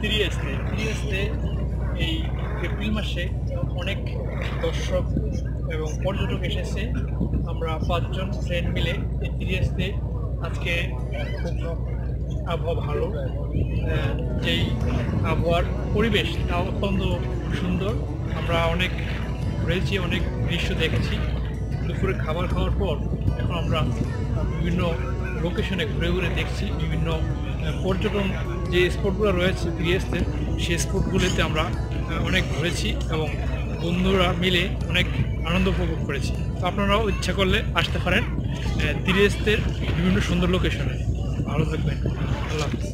ত্রিয়েস্তে ত্রিয়েস্তে এই এপ্রিল মাসে অনেক দর্শক এবং পর্যটক এসেছে। আমরা পাঁচজন ফ্রেন্ড মিলে এই ত্রিয়েস্তে আজকে খুব আবহাওয়া ভালো। যেই আবহাওয়ার পরিবেশ তা অত্যন্ত সুন্দর। আমরা অনেক ঘুরেছি, অনেক দৃশ্য দেখেছি। দুপুরে খাবার খাওয়ার পর এখন আমরা বিভিন্ন লোকেশনে ঘুরে ঘুরে দেখছি, বিভিন্ন পর্যটন যে স্পটগুলো রয়েছে ত্রিয়েস্তে সেই স্পটগুলিতে আমরা অনেক ঘুরেছি এবং বন্ধুরা মিলে অনেক আনন্দ উপভোগ করেছি। তো আপনারাও ইচ্ছা করলে আসতে পারেন ত্রিয়েস্তের বিভিন্ন সুন্দর লোকেশনে ভালো থাকবেন। আল্লাহ হাফিজ।